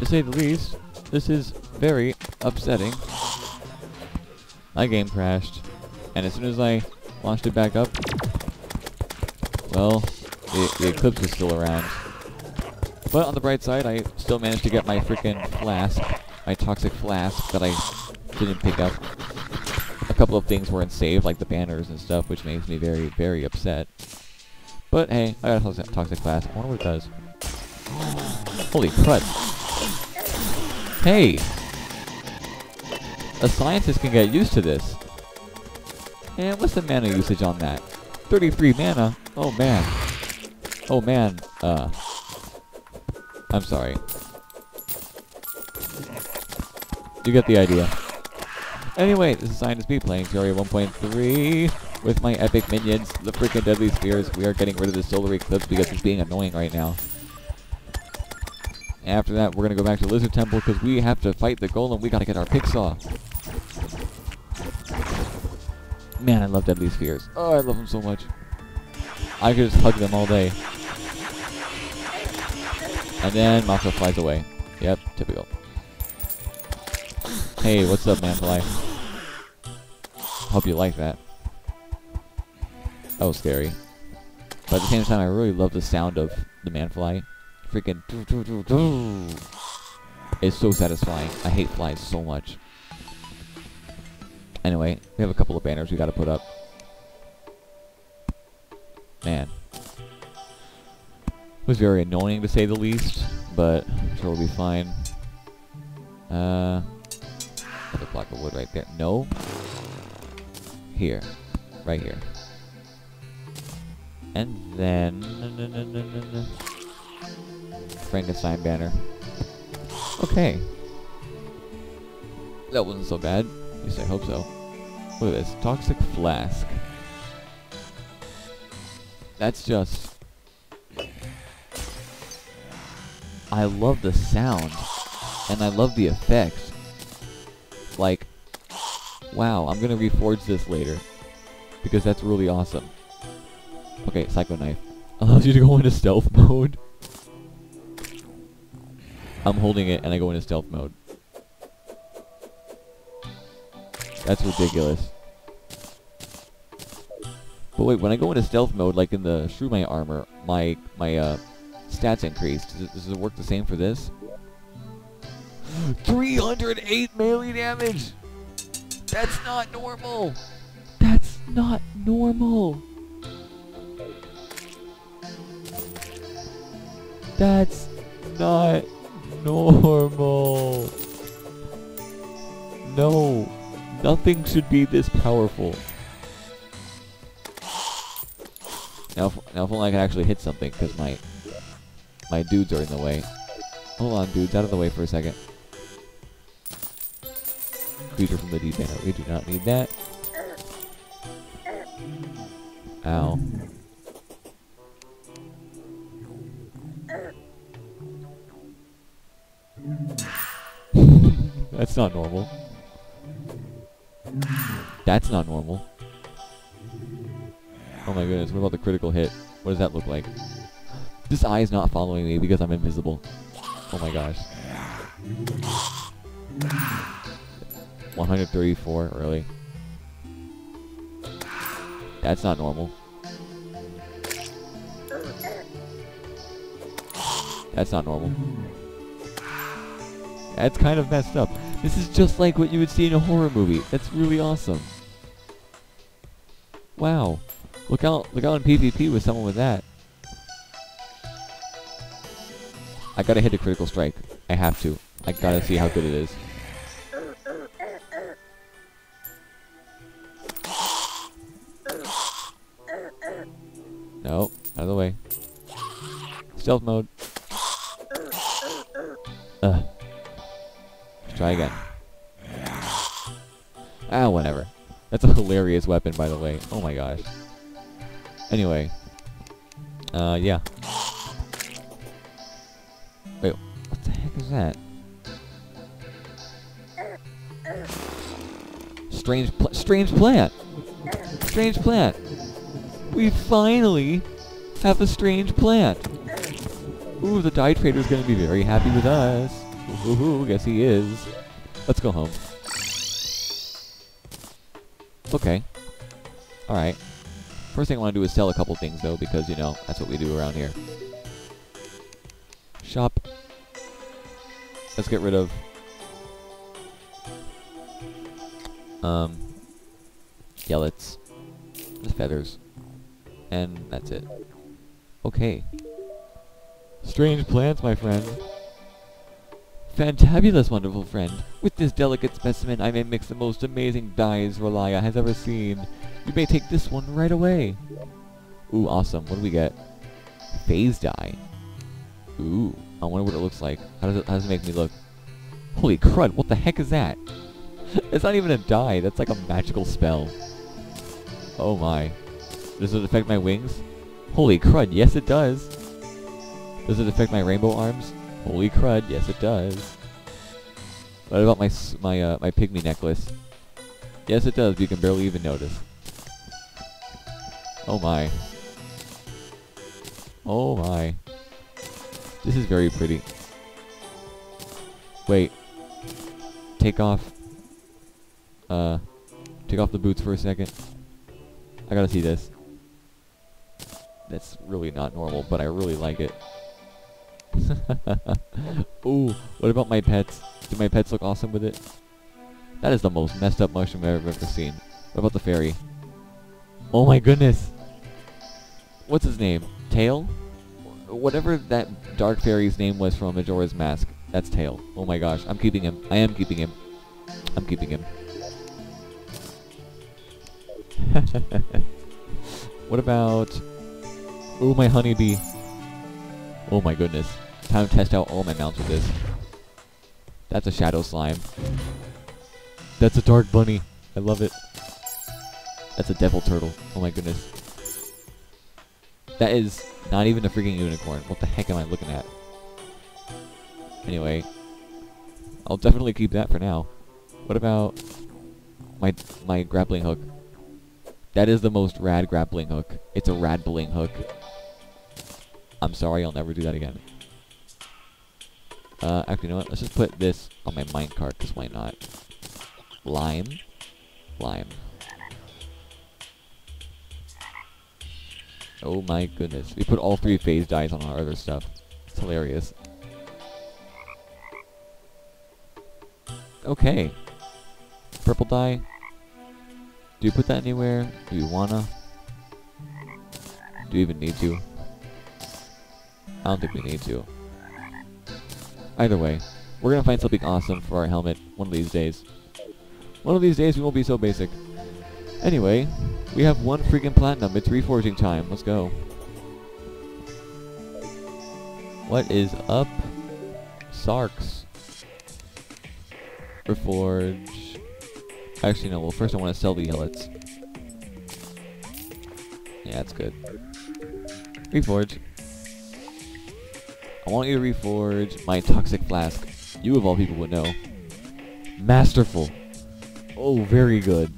to say the least. This is very upsetting. My game crashed, and as soon as I launched it back up, well, the, the Eclipse was still around. But on the bright side, I still managed to get my freaking flask, my toxic flask that I didn't pick up. A couple of things weren't saved, like the banners and stuff, which makes me very, very upset. But hey, I got a toxic, toxic flask. I wonder what it does. Holy crud. Hey! A scientist can get used to this. And what's the mana usage on that? 33 mana? Oh man. Oh man, uh... I'm sorry. You get the idea. Anyway, this is Scientist B playing Terraria 1.3 with my epic minions, the freaking Deadly Spheres. We are getting rid of the Solar Eclipse because it's being annoying right now. After that, we're going to go back to Lihzahrd Temple because we have to fight the Golem. We got to get our Picksaw. Man, I love Deadly Spheres. Oh, I love them so much. I could just hug them all day. And then Mako flies away. Yep, typical. Hey, what's up, Manfly? Hope you like that. That was scary. But at the same time, I really love the sound of the Manfly. Freaking doo doo doo. It's so satisfying. I hate flies so much. Anyway, we have a couple of banners we gotta put up. Man. It was very annoying to say the least, but I'm sure we'll be fine. Uh, another block of wood right there. No. Here. Right here. And then... Frankenstein banner. Okay. That wasn't so bad. At least I hope so. Look at this. Toxic Flask. That's just... I love the sound. And I love the effects. Like, wow, I'm gonna reforge this later. Because that's really awesome. Okay, Psycho Knife. Allows you to go into stealth mode. I'm holding it and I go into stealth mode. That's ridiculous. But wait, when I go into stealth mode, like in the Shroomite armor, my my uh, stats increase. Does it, does it work the same for this? 308 melee damage! That's not normal! That's not normal! That's not normal. No, nothing should be this powerful. Now, if, now if only I can actually hit something, because my my dudes are in the way. Hold on, dudes, out of the way for a second. Creature from the deep end. We do not need that. Ow. That's not normal. That's not normal. Oh my goodness, what about the critical hit? What does that look like? This eye is not following me because I'm invisible. Oh my gosh. 134, really? That's not normal. That's not normal. That's kind of messed up. This is just like what you would see in a horror movie. That's really awesome. Wow. Look out look out in PvP with someone with that. I gotta hit a critical strike. I have to. I gotta see how good it is. No, out of the way. Stealth mode. Try again. Ah, whatever. That's a hilarious weapon, by the way. Oh my gosh. Anyway. Uh, yeah. Wait, what the heck is that? Strange, pl strange plant. Strange plant. We finally have a strange plant. Ooh, the dye trader's gonna be very happy with us. Ooh, guess he is. Let's go home. Okay. Alright. First thing I want to do is sell a couple things, though, because, you know, that's what we do around here. Shop. Let's get rid of... Um... Skellets. Just feathers. And that's it. Okay. Strange plants, my friend. Fantabulous, wonderful friend. With this delicate specimen, I may mix the most amazing dyes Relia has ever seen. You may take this one right away. Ooh, awesome. What do we get? Phase dye. Ooh, I wonder what it looks like. How does it, how does it make me look? Holy crud, what the heck is that? it's not even a dye, that's like a magical spell. Oh my. Does it affect my wings? Holy crud, yes it does. Does it affect my rainbow arms? Holy crud, yes it does. What about my my uh, my pygmy necklace? Yes it does, you can barely even notice. Oh my. Oh my. This is very pretty. Wait. Take off. Uh, take off the boots for a second. I gotta see this. That's really not normal, but I really like it. Ooh, what about my pets? Do my pets look awesome with it? That is the most messed up mushroom I've ever seen. What about the fairy? Oh my goodness! What's his name? Tael? Whatever that dark fairy's name was from Majora's Mask, that's Tael. Oh my gosh, I'm keeping him. I am keeping him. I'm keeping him. what about... Ooh, my honeybee. Oh my goodness. Time to test out all my mounts with this. That's a shadow slime. That's a dark bunny. I love it. That's a devil turtle. Oh my goodness. That is not even a freaking unicorn. What the heck am I looking at? Anyway. I'll definitely keep that for now. What about my my grappling hook? That is the most rad grappling hook. It's a rad bling hook. I'm sorry, I'll never do that again. Uh, actually, you know what? Let's just put this on my minecart, because why not? Lime. Lime. Oh my goodness. We put all three phase dyes on our other stuff. It's hilarious. Okay. Purple dye. Do you put that anywhere? Do you wanna? Do you even need to? I don't think we need to. Either way, we're gonna find something awesome for our helmet one of these days. One of these days we won't be so basic. Anyway, we have one freaking platinum. It's reforging time. Let's go. What is up? Sarx. Reforge. Actually, no. Well, first I want to sell the yellets. Yeah, that's good. Reforge. I want you to reforge my toxic flask. You of all people would know. Masterful. Oh, very good.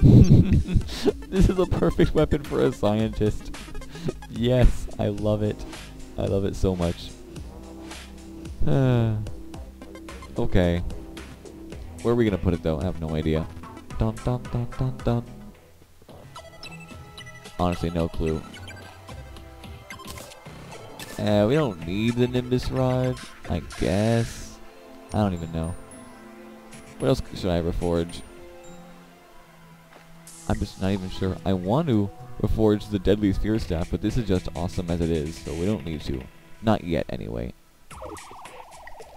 this is a perfect weapon for a scientist. yes, I love it. I love it so much. okay. Where are we gonna put it though? I have no idea. Dun dun dun dun dun. Honestly, no clue. Uh, we don't need the Nimbus Rod, I guess. I don't even know. What else should I reforge? I'm just not even sure. I want to reforge the Deadly Sphere Staff, but this is just awesome as it is, so we don't need to. Not yet, anyway.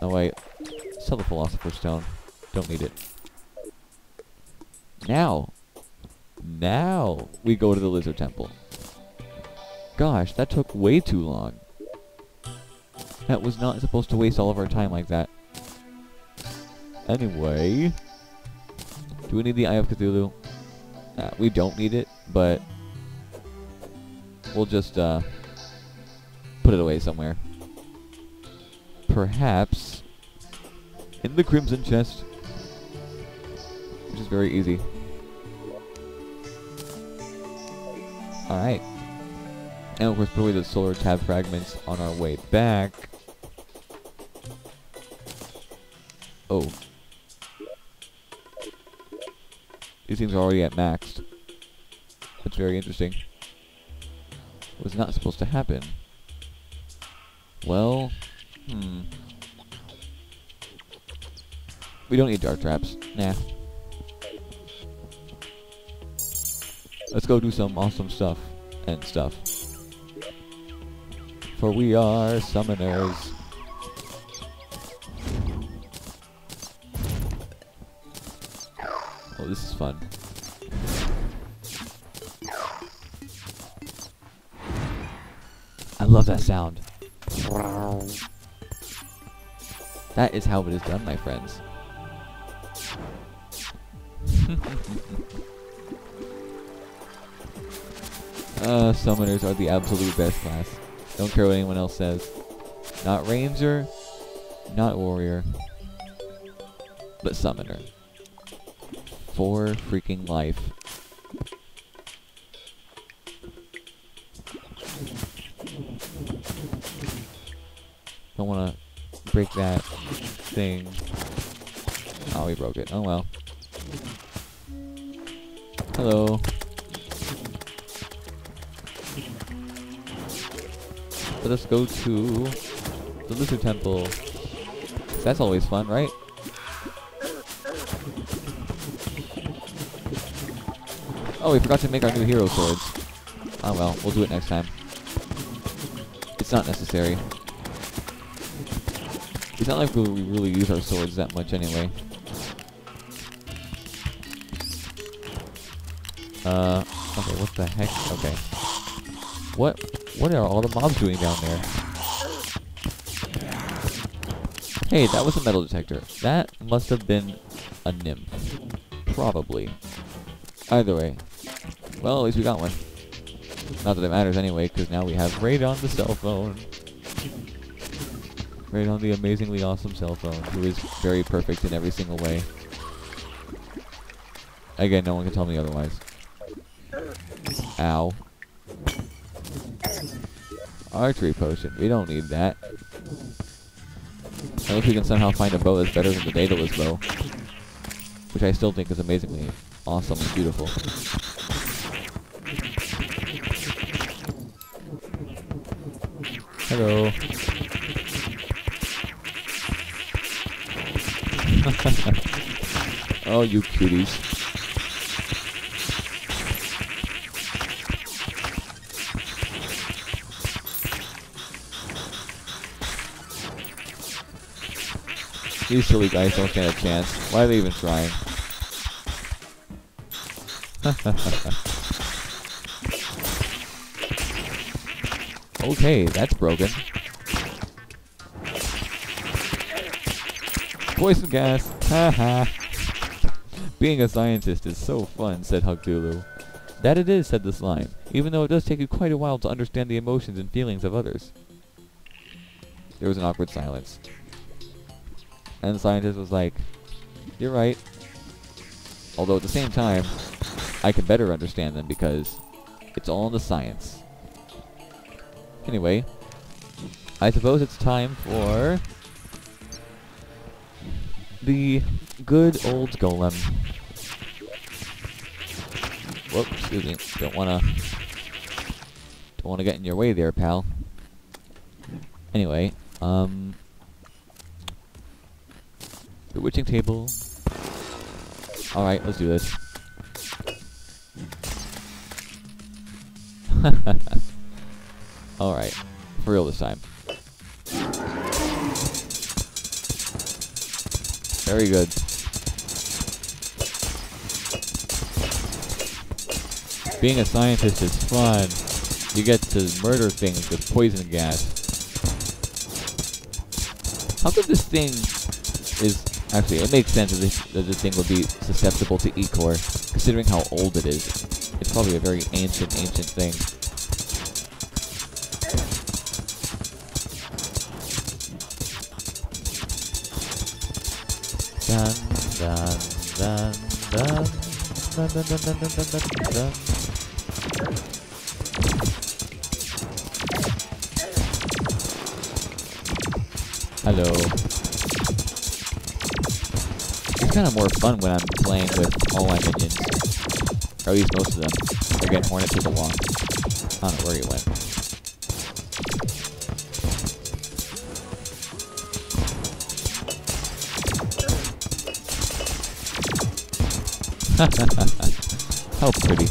Oh wait. Sell the Philosopher's Stone. Don't need it. Now! Now we go to the Lihzahrd Temple. Gosh, that took way too long. That was not supposed to waste all of our time like that. Anyway. Do we need the Eye of Cthulhu? Uh, we don't need it, but we'll just uh, put it away somewhere. Perhaps in the Crimson Chest, which is very easy. Alright. And of course, put away the solar tab fragments on our way back. Oh. These things are already at maxed. That's very interesting. Was not supposed to happen. Well, hmm. We don't need dark traps. Nah. Let's go do some awesome stuff and stuff. For we are summoners. Fun. I love that sound. That is how it is done, my friends. uh, summoners are the absolute best class. Don't care what anyone else says. Not ranger, not warrior, but summoner. For freaking life. Don't want to break that thing. Oh, we broke it. Oh well. Hello. Let us go to the Lihzahrd Temple. That's always fun, right? Oh, we forgot to make our new hero swords. Oh well, we'll do it next time. It's not necessary. It's not like we really use our swords that much anyway. Uh, okay, what the heck? Okay. What, what are all the mobs doing down there? Hey, that was a metal detector. That must have been a nymph. Probably. Either way. Well, at least we got one. Not that it matters anyway, because now we have Raid on the cell phone. Raid on the amazingly awesome cell phone, who is very perfect in every single way. Again, no one can tell me otherwise. Ow. Archery potion. We don't need that. Unless we can somehow find a bow that's better than the Daedalus bow. Which I still think is amazingly awesome and beautiful. Hello. oh, you cuties. These silly guys don't stand a chance. Why are they even trying? okay, that's broken. Poison gas! Haha! Being a scientist is so fun, said Hugthulhu. That it is, said the slime, even though it does take you quite a while to understand the emotions and feelings of others. There was an awkward silence. And the scientist was like, you're right. Although at the same time, I can better understand them because it's all in the science. Anyway, I suppose it's time for the good old golem. Whoops, excuse me. Don't wanna don't wanna get in your way there, pal. Anyway, um the witching table. Alright, let's do this. Alright. For real this time. Very good. Being a scientist is fun. You get to murder things with poison gas. How come this thing is Actually, it makes sense that this, that this thing would be susceptible to Ichor, considering how old it is. It's probably a very ancient, ancient thing. Hello. It's kind of more fun when I'm playing with all my minions. Or at least most of them. They're getting hornets to the wall. I don't know where he went. How pretty.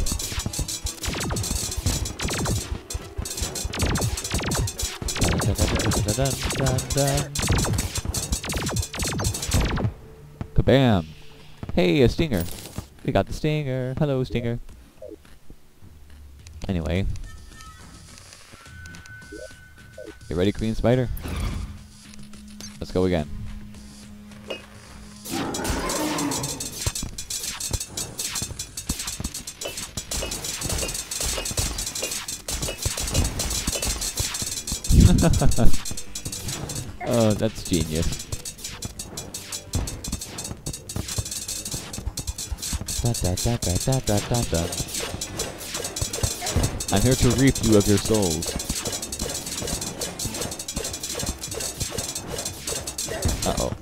Kabam! Hey, a stinger. We got the stinger. Hello, stinger. Anyway. You ready, Queen Spider? Let's go again. oh, that's genius. Da, da, da. I'm here to reap you of your souls. Uh-oh.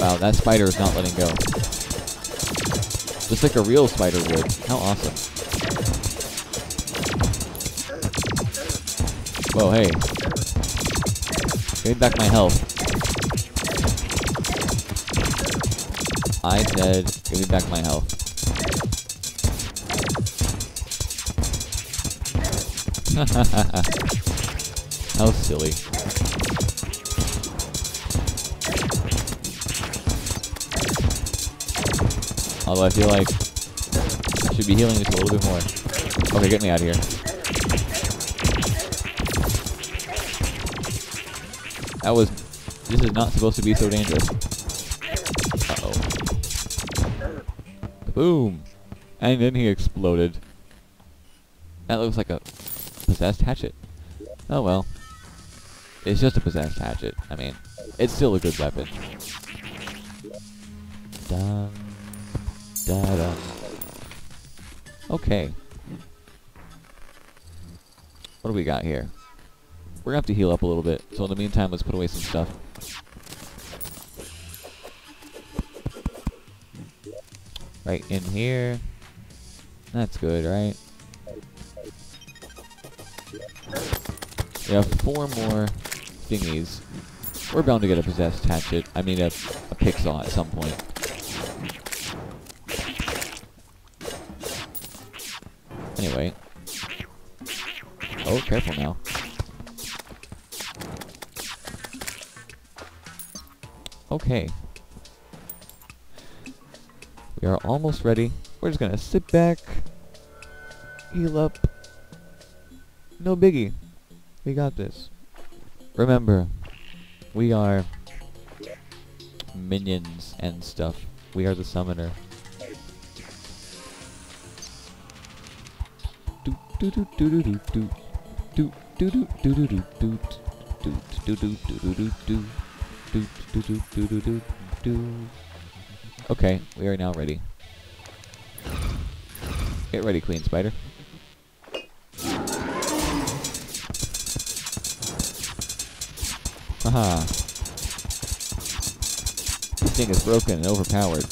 Wow, that spider is not letting go. Just like a real spider would. How awesome. Whoa, hey. Give me back my health. I said, give me back my health. How silly. Although I feel like I should be healing just a little bit more. Okay, get me out of here. That was... This is not supposed to be so dangerous. Uh-oh. Boom! And then he exploded. That looks like a possessed hatchet. Oh well. It's just a possessed hatchet. I mean, it's still a good weapon. Dun, da. Okay. What do we got here? We're gonna have to heal up a little bit. So in the meantime, let's put away some stuff. Right in here. That's good, right? We have four more thingies. We're bound to get a possessed hatchet. I mean, a, a saw at some point. Anyway. Oh, careful now. Okay. We are almost ready. We're just gonna sit back, heal up. No biggie. We got this. Remember, we are minions and stuff. We are the summoner. Do do do do do do do do do do do do do do do do do do Okay, we are now ready. Get ready, Queen Spider. Haha. This thing is broken and overpowered.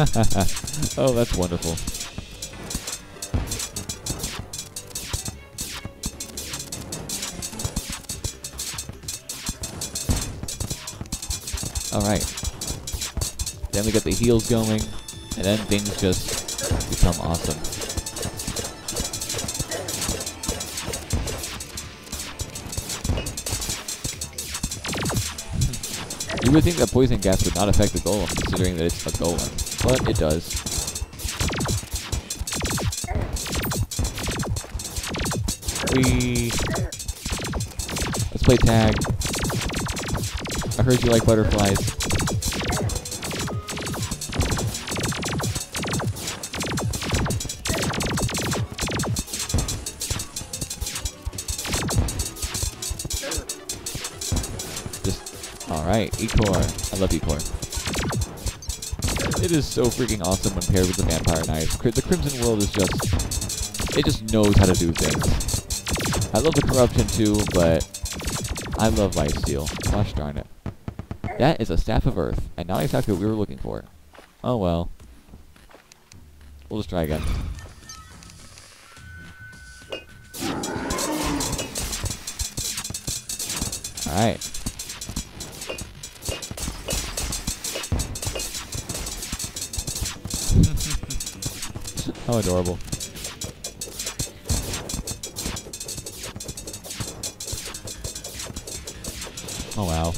oh, that's wonderful. Alright. Then we get the heals going, and then things just become awesome. You would think that poison gas would not affect the golem, considering that it's a golem, but it does. Let's play tag. I heard you like butterflies. Just alright, Ichor. I love Ichor. It is so freaking awesome when paired with the Vampire. Cri- The Crimson World is just... It just knows how to do things. I love the Corruption too, but... I love Lifesteal. Gosh darn it. That is a Staff of Earth, and not exactly what we were looking for. Oh well. We'll just try again. Alright. How adorable. Oh wow.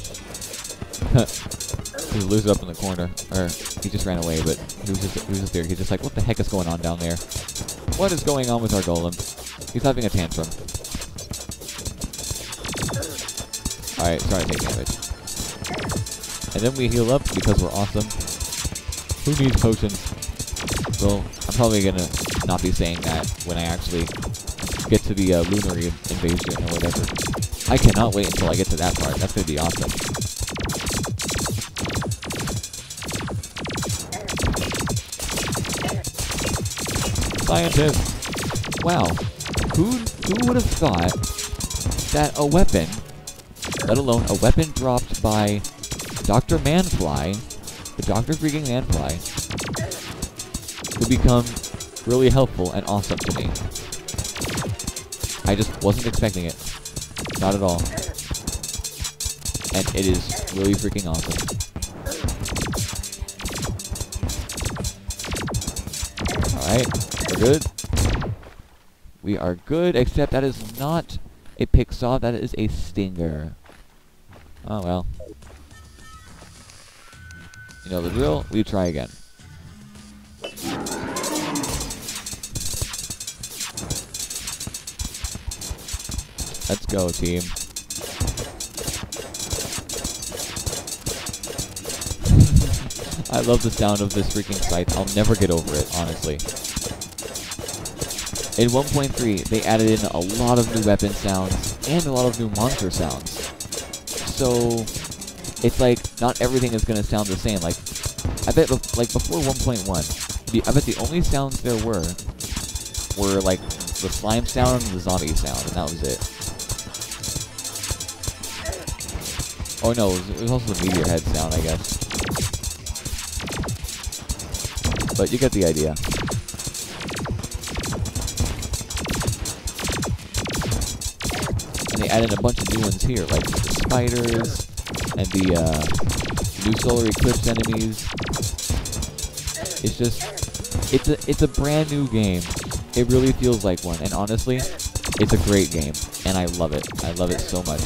He lose it up in the corner. Or he just ran away, but he was just he was just there. He's just like, what the heck is going on down there? What is going on with our golem? He's having a tantrum. Alright, sorry to take damage. And then we heal up because we're awesome. Who needs potions? Well, I'm probably gonna not be saying that when I actually get to the uh, lunar invasion or whatever. I cannot wait until I get to that part. That's gonna be awesome. Scientist! Wow. Who who would have thought that a weapon, let alone a weapon dropped by Dr. Manfly, the Dr. Freaking Manfly, would become really helpful and awesome to me. I just wasn't expecting it. Not at all. And it is really freaking awesome. Alright, good. We are good, except that is not a pick saw, that is a stinger. Oh well. You know the drill, we try again. Let's go, team. I love the sound of this freaking scythe. I'll never get over it, honestly. In 1.3, they added in a lot of new weapon sounds and a lot of new monster sounds. So, it's like, not everything is going to sound the same. Like, I bet, like, before 1.1, I bet the only sounds there were were, like, the slime sound and the zombie sound, and that was it. Oh no, it was, it was also the meteor head sound, I guess. But you get the idea. Added a bunch of new ones here, like the spiders and the uh, new solar eclipse enemies. It's just, it's a it's a brand new game. It really feels like one, and honestly, it's a great game, and I love it. I love it so much.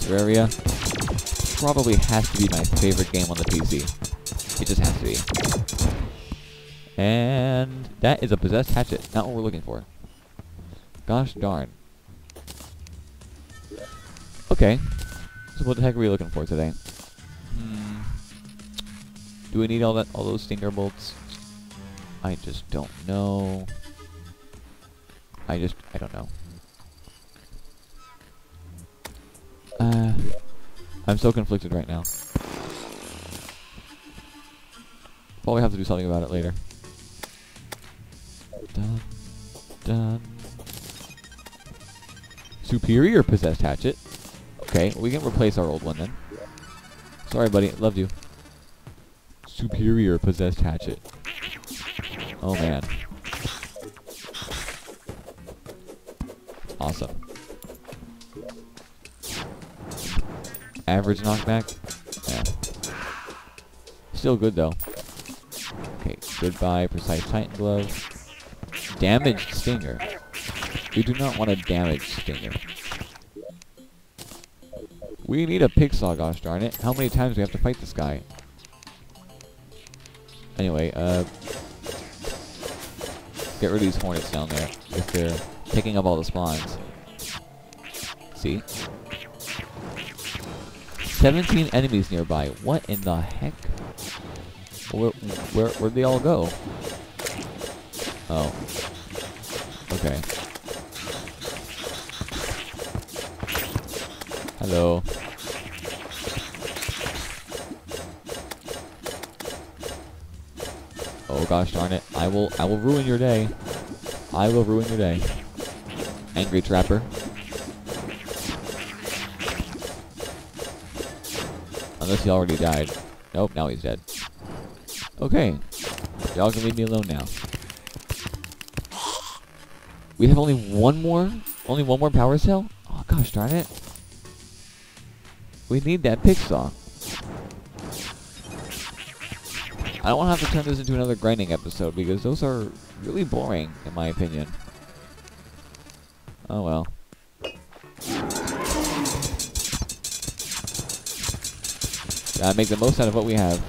Terraria probably has to be my favorite game on the PC. It just has to be. And that is a possessed hatchet. Not what we're looking for. Gosh darn. Okay. So what the heck are we looking for today? Hmm. Do we need all that all those stinger bolts? I just don't know. I just I don't know. Uh I'm so conflicted right now. Probably have to do something about it later. Dun, dun. Superior possessed hatchet. Okay, we can replace our old one then. Sorry, buddy. Loved you. Superior possessed hatchet. Oh man. Awesome. Average knockback? Yeah. Still good though. Okay, goodbye, Precise Titan Glove. Damaged Stinger. We do not want a damaged Stinger. We need a Picksaw, gosh darn it. How many times do we have to fight this guy? Anyway, uh... Get rid of these hornets down there. If they're picking up all the spawns. See? 17 enemies nearby. What in the heck? Where, where, where'd they all go? Oh. Okay. Hello. Oh gosh darn it. I will I will ruin your day. I will ruin your day. Angry Trapper. Unless he already died. Nope, now he's dead. Okay. Y'all can leave me alone now. We have only one more? Only one more power cell? Oh gosh darn it. We need that pick saw. I don't want to have to turn this into another grinding episode because those are really boring, in my opinion. Oh well. Gotta make the most out of what we have.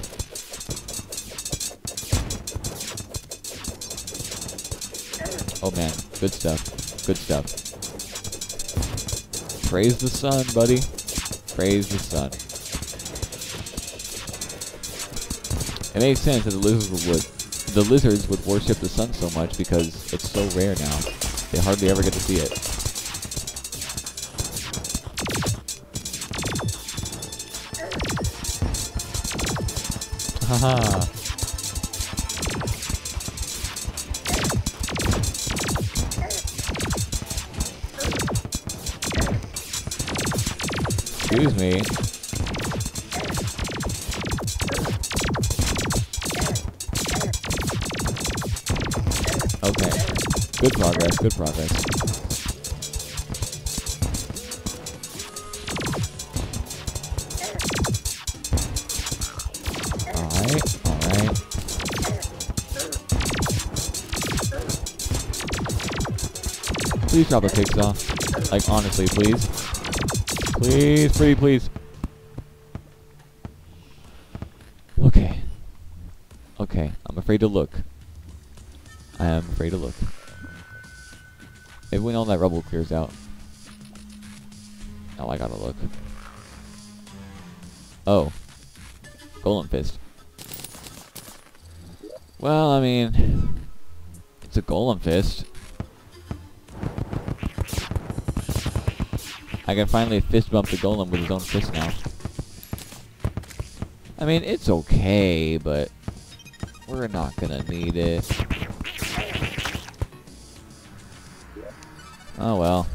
Oh man, good stuff. Good stuff. Praise the sun, buddy. Praise the sun. It makes sense that the lizards would the lizards would worship the sun so much because it's so rare now. They hardly ever get to see it. Haha. Excuse me. Okay. Good progress, good progress. Alright, alright. Please drop a picksaw. Like, honestly, please. Please, pretty please. Okay. Okay, I'm afraid to look. I am afraid to look. Maybe when all that rubble clears out. Now I gotta look. Oh. Golem Fist. Well, I mean... It's a Golem Fist. I can finally fist bump the golem with his own fist now. I mean, it's okay, but we're not gonna need it. Oh well.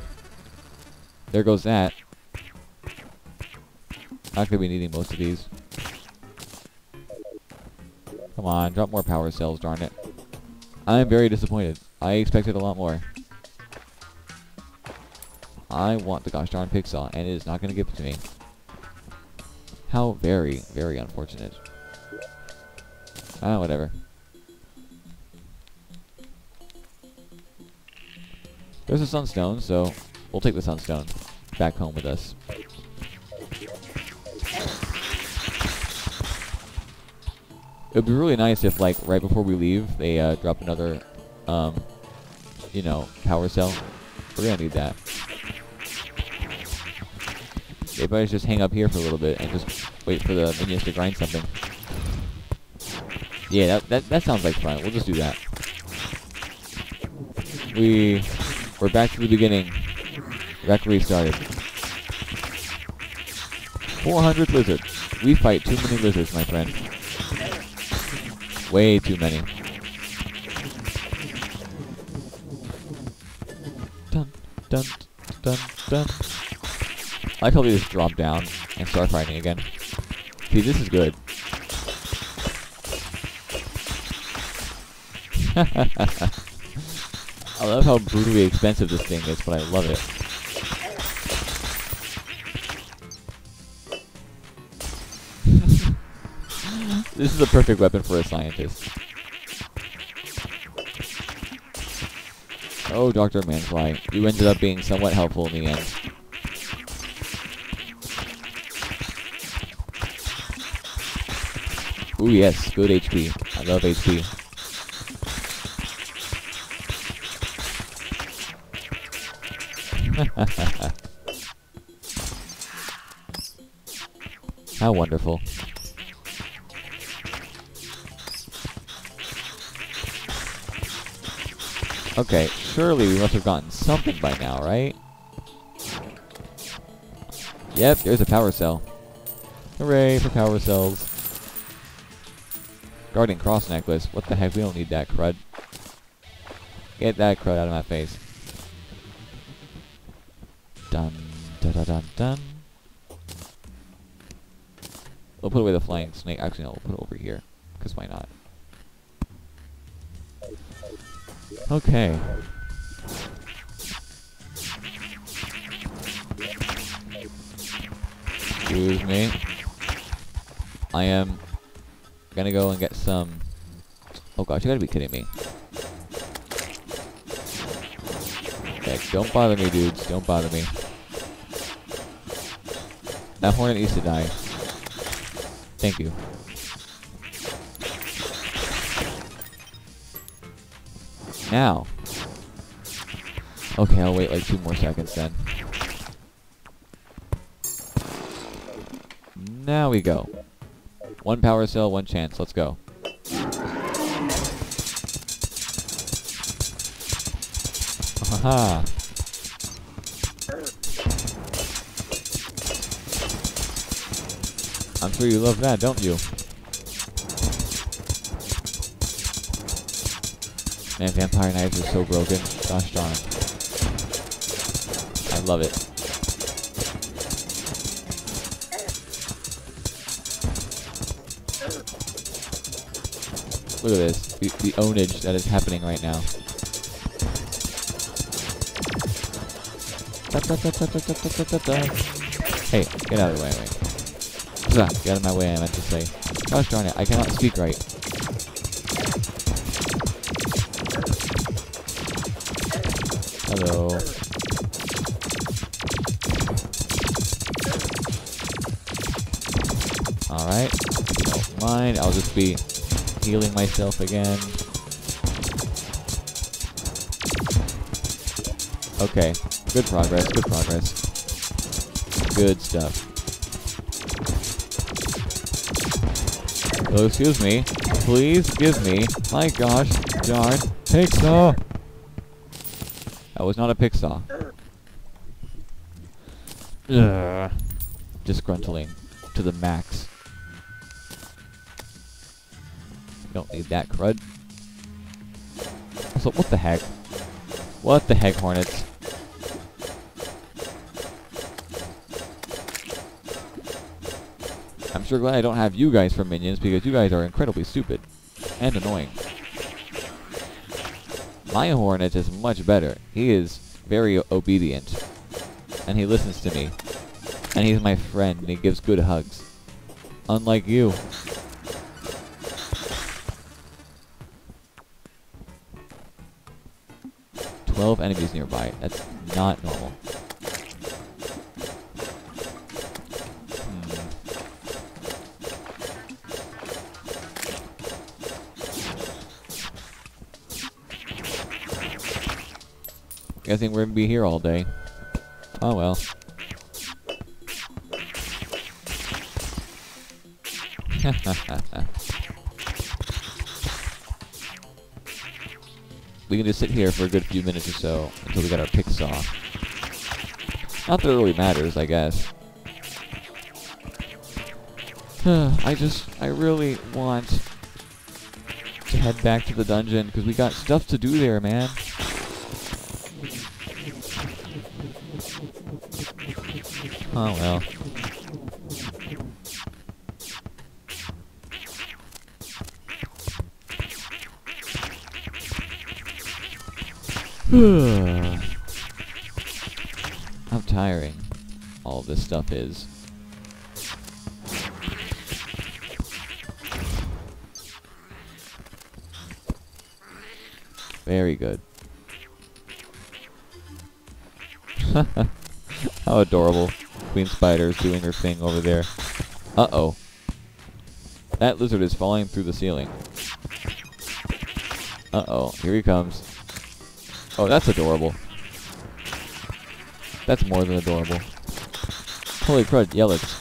There goes that. Not gonna be needing most of these. Come on, drop more power cells, darn it. I'm very disappointed. I expected a lot more. I want the gosh darn picksaw, and it is not going to give it to me. How very, very unfortunate. Ah, whatever. There's a sunstone, so we'll take the sunstone back home with us. It would be really nice if, like, right before we leave, they uh, drop another, um, you know, power cell. We're gonna need that. They better just hang up here for a little bit and just wait for the minions to grind something. Yeah, that, that, that sounds like fun. We'll just do that. We... We're back to the beginning. Back where we started. 400 lizards. We fight too many lizards, my friend. Way too many. Dun, dun, dun, dun. I how just drop down and start fighting again. See, this is good. I love how brutally expensive this thing is, but I love it. this is a perfect weapon for a scientist. Oh, Dr. Manfly, you ended up being somewhat helpful in the end. Ooh, yes, good HP. I love HP. How wonderful. Okay, surely we must have gotten something by now, right? Yep, there's a power cell. Hooray for power cells. Guardian cross necklace. What the heck? We don't need that crud. Get that crud out of my face. Dun dun dun dun dun. We'll put away the flying snake. Actually, no, we'll put it over here. Because why not? Okay. Excuse me. I am gonna go and get some... Oh gosh, you gotta be kidding me. Don't bother me, dudes. Don't bother me. That hornet needs to die. Thank you. Now. Okay, I'll wait like two more seconds then. Now we go. One power cell, one chance. Let's go. Haha. I'm sure you love that, don't you? Man, vampire knives are so broken. Gosh darn. I love it. Look at this. The, the ownage that is happening right now. Hey, get out of the way. Wait. Get out of my way, I meant to say. Gosh darn it, I cannot speak right. Hello. Alright. Don't mind, I'll just be healing myself again. Okay. Good progress, good progress. Good stuff. Oh, excuse me. Please give me. My gosh, darn. Picksaw! That was not a picksaw. Ugh. Disgruntling to the max. Don't need that crud. Also, what the heck? What the heck, Hornets? I'm sure glad I don't have you guys for minions because you guys are incredibly stupid and annoying. My Hornet is much better. He is very obedient. And he listens to me. And he's my friend and he gives good hugs. Unlike you. Twelve enemies nearby. That's not normal. Hmm. Guessing we're gonna be here all day. Oh well. we can just sit here for a good few minutes or so until we get our picks off. Not that it really matters, I guess. I just, I really want to head back to the dungeon because we got stuff to do there, man. Oh well. Hmm. How tiring all this stuff is. Very good. How adorable. Queen Spider is doing her thing over there. Uh-oh. That lizard is falling through the ceiling. Uh-oh. Here he comes. Oh, that's adorable. That's more than adorable. Holy crud, Yelets.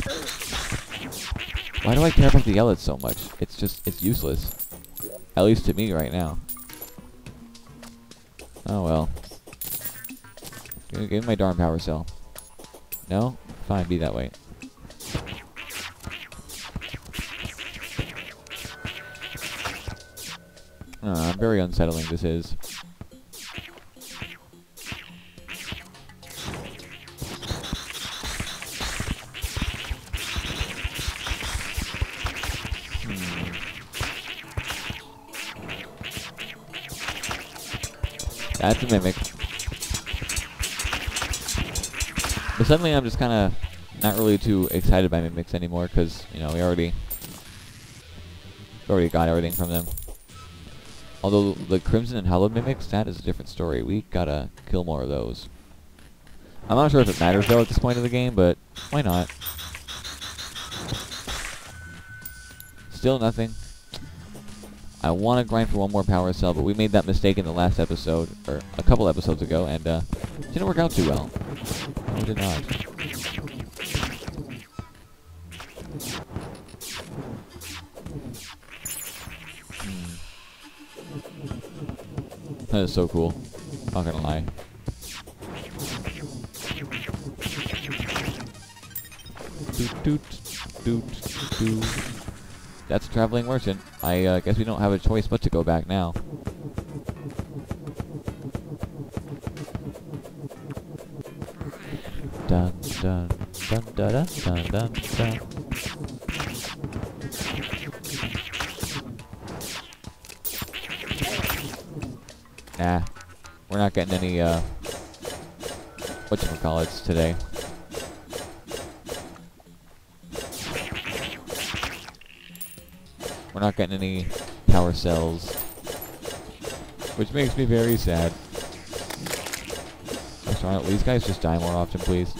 Why do I care about the Yelets so much? It's just, it's useless. At least to me right now. Oh well. Give me my darn power cell. No? fine, be that way. Uh, very unsettling this is. That's a mimic. But suddenly I'm just kind of not really too excited by mimics anymore because, you know, we already already got everything from them. Although the Crimson and Hallowed mimics, that is a different story. We gotta kill more of those. I'm not sure if it matters though at this point of the game, but why not? Still nothing. I want to grind for one more power cell, but we made that mistake in the last episode, or a couple episodes ago, and uh, it didn't work out too well. It did not. Hmm. That is so cool. Not gonna lie. Doot doot doot doot. That's a traveling merchant. I uh, guess we don't have a choice but to go back now. Dun dun dun dun dun dun dun. Nah, we're not getting any uh, whatchamacallits today. We're not getting any power cells. Which makes me very sad. It, will these guys just die more often, please?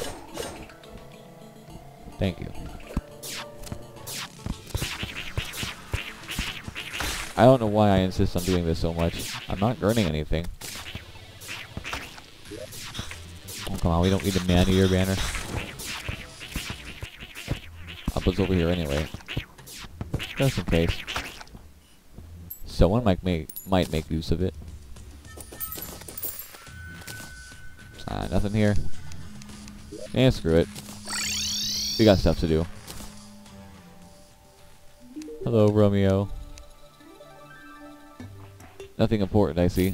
Thank you. I don't know why I insist on doing this so much. I'm not earning anything. Oh, come on, we don't need a man-eater banner. I'll put over here anyway. Just in case. Someone might make might make use of it. Ah, nothing here. And screw it. We got stuff to do. Hello, Romeo. Nothing important, I see.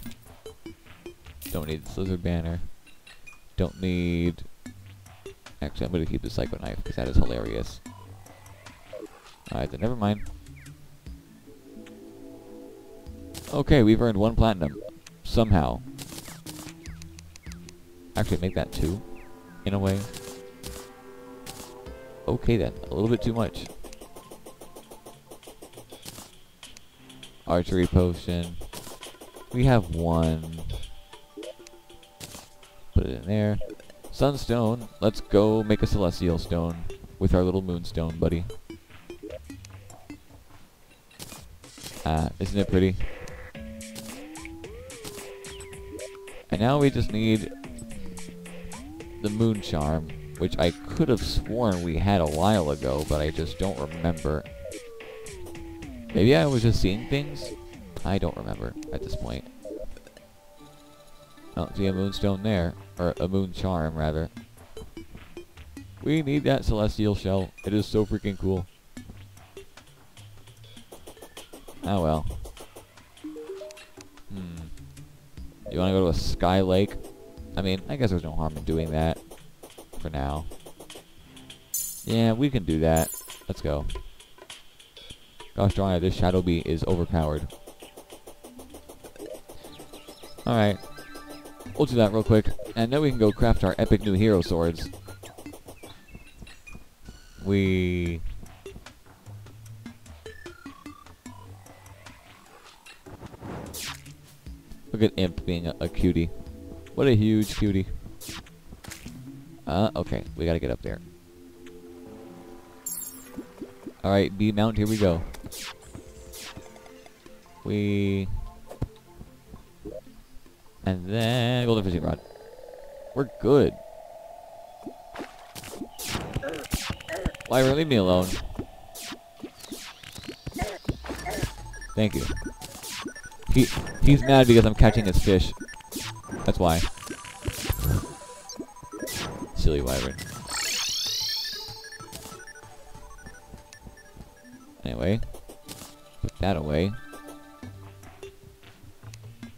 Don't need the lizard banner. Don't need... Actually, I'm going to keep the psycho knife, because that is hilarious. Alright, then never mind. Okay, we've earned one platinum. Somehow. Actually, make that two, in a way. Okay then, a little bit too much. Archery potion. We have one. Put it in there. Sunstone. Let's go make a celestial stone with our little moonstone, buddy. Ah, isn't it pretty? And now we just need the moon charm, which I could have sworn we had a while ago, but I just don't remember. Maybe I was just seeing things? I don't remember at this point. I don't see a moonstone there. Or a moon charm, rather. We need that celestial shell. It is so freaking cool. Oh well. You want to go to a sky lake? I mean, I guess there's no harm in doing that. For now. Yeah, we can do that. Let's go. Gosh darn it, this Shadow Bee is overpowered. Alright. We'll do that real quick. And then we can go craft our epic new hero swords. We... Look at Imp being a, a cutie. What a huge cutie. Uh, okay. We gotta get up there. Alright, Bee mount, here we go. We... And then golden fishing rod. We're good. Lyra, leave me alone. Thank you. He he's mad because I'm catching his fish. That's why. Silly wyvern. Anyway, put that away.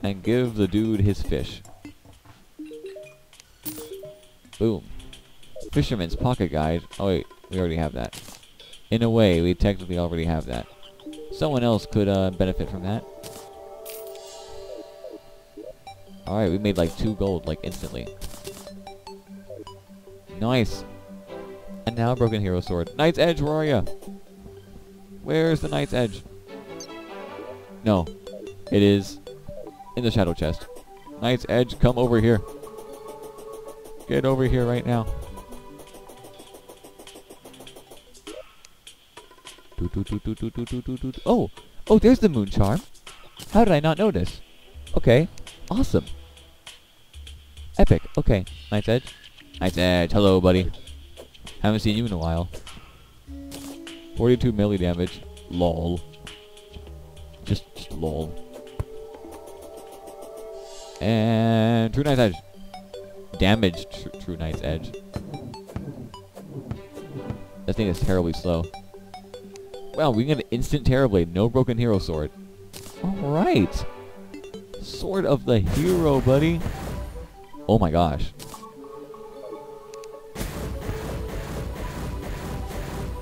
And give the dude his fish. Boom. Fisherman's pocket guide. Oh wait, we already have that. In a way, we technically already have that. Someone else could uh, benefit from that. Alright, we made like two gold, like instantly. Nice. And now Broken Hero Sword. Knight's Edge, where are ya? Where's the Knight's Edge? No. It is in the Shadow Chest. Knight's Edge, come over here. Get over here right now. Oh! Oh, there's the moon charm. How did I not notice? Okay. Awesome. Epic. Okay. Knight's Edge. Knight's Edge. Hello, buddy. Haven't seen you in a while. 42 melee damage. Lol. Just, just lol. And True Knight's Edge. Damaged tr True Knight's Edge. That thing is terribly slow. Wow, we get an instant Terra Blade, no broken hero sword. Alright. Sword of the hero, buddy. Oh my gosh.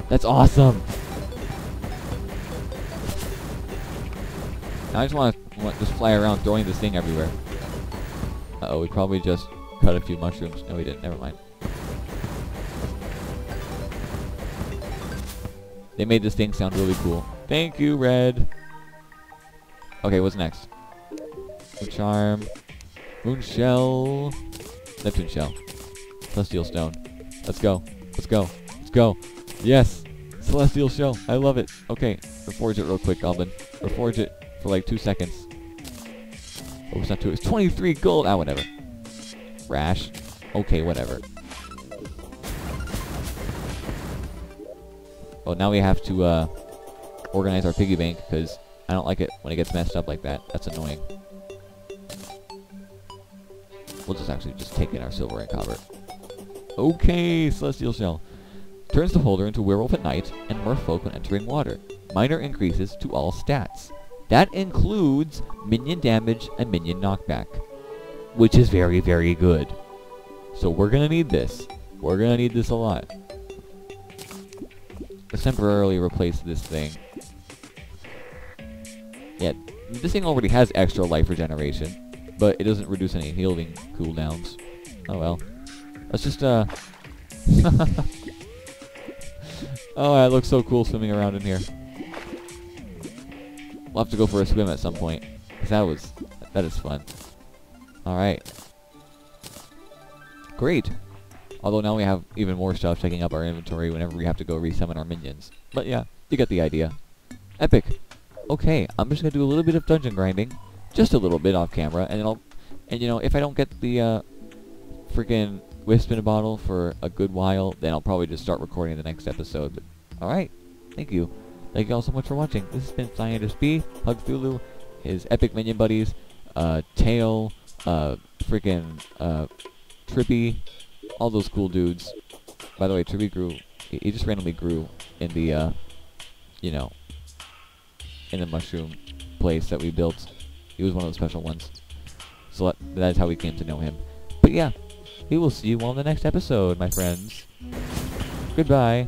That's awesome. I just want to just fly around throwing this thing everywhere. Uh oh we probably just cut a few mushrooms. No, we didn't. Never mind. They made this thing sound really cool. Thank you, Red. Okay, what's next? Moon Charm. Moon Shell. Neptune Shell. Celestial Stone. Let's go. Let's go. Let's go. Yes! Celestial Shell. I love it. Okay, reforge it real quick, Goblin. Reforge it for like two seconds. Oh, it's not two. It's 23 gold. Ah, whatever. Rash. Okay, whatever. Well, now we have to uh, organize our piggy bank because I don't like it when it gets messed up like that. That's annoying. We'll just actually just take in our silver and copper. Okay, Celestial Shell. Turns the holder into Werewolf at night and Merfolk when entering water. Minor increases to all stats. That includes minion damage and minion knockback. Which is very, very good. So we're gonna need this. We're gonna need this a lot. Let's temporarily replace this thing. Yeah, this thing already has extra life regeneration, but it doesn't reduce any healing cooldowns. Oh well. Let's just, uh... oh, that looks so cool swimming around in here. We'll have to go for a swim at some point. That was... That is fun. Alright. Great. Although now we have even more stuff taking up our inventory whenever we have to go resummon our minions. But yeah, you get the idea. Epic. Okay, I'm just gonna do a little bit of dungeon grinding. Just a little bit off camera, and I'll... And you know, if I don't get the, uh... Freaking wisp in a bottle for a good while, then I'll probably just start recording the next episode. But, alright. Thank you. Thank you all so much for watching. This has been Scientist B, Hugthulhu, his epic minion buddies, uh, Tael, uh, freaking, uh, Trippy, all those cool dudes. By the way, Trippy grew, he, he just randomly grew in the, uh, you know, in the mushroom place that we built. He was one of the special ones. So that's how we came to know him. But yeah, we will see you all in the next episode, my friends. Goodbye.